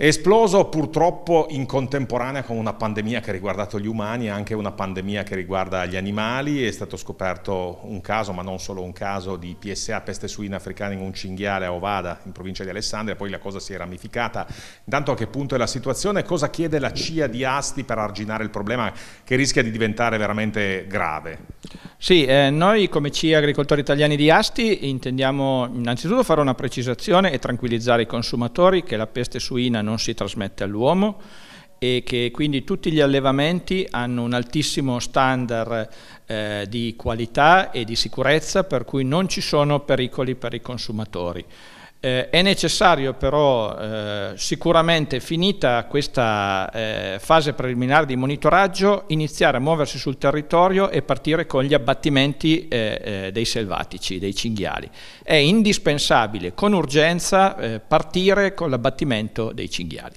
È esploso purtroppo in contemporanea con una pandemia che ha riguardato gli umani, anche una pandemia che riguarda gli animali. È stato scoperto un caso, ma non solo un caso, di PSA, peste suina africana in un cinghiale a Ovada, in provincia di Alessandria. Poi la cosa si è ramificata. Intanto a che punto è la situazione? Cosa chiede la CIA di Asti per arginare il problema che rischia di diventare veramente grave? Sì, eh, noi come CIA Agricoltori Italiani di Asti intendiamo innanzitutto fare una precisazione e tranquillizzare i consumatori che la peste suina non si trasmette all'uomo e che quindi tutti gli allevamenti hanno un altissimo standard eh, di qualità e di sicurezza per cui non ci sono pericoli per i consumatori. Eh, è necessario però eh, sicuramente finita questa eh, fase preliminare di monitoraggio iniziare a muoversi sul territorio e partire con gli abbattimenti eh, eh, dei selvatici, dei cinghiali. È indispensabile con urgenza eh, partire con l'abbattimento dei cinghiali.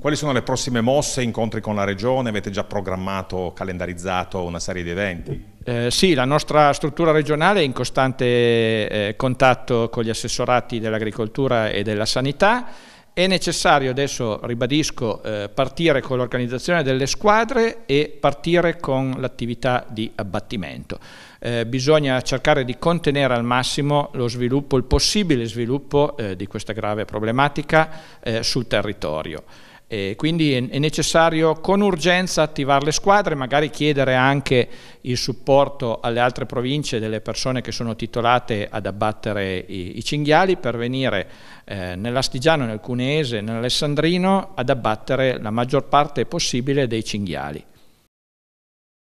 Quali sono le prossime mosse, incontri con la Regione? Avete già programmato, calendarizzato una serie di eventi? Eh, sì, la nostra struttura regionale è in costante eh, contatto con gli assessorati dell'agricoltura e della sanità. È necessario adesso, ribadisco, eh, partire con l'organizzazione delle squadre e partire con l'attività di abbattimento. Eh, bisogna cercare di contenere al massimo lo sviluppo, il possibile sviluppo eh, di questa grave problematica eh, sul territorio. E quindi è necessario con urgenza attivare le squadre, magari chiedere anche il supporto alle altre province delle persone che sono titolate ad abbattere i, i cinghiali per venire eh, nell'Astigiano, nel Cuneese, nell'Alessandrino ad abbattere la maggior parte possibile dei cinghiali.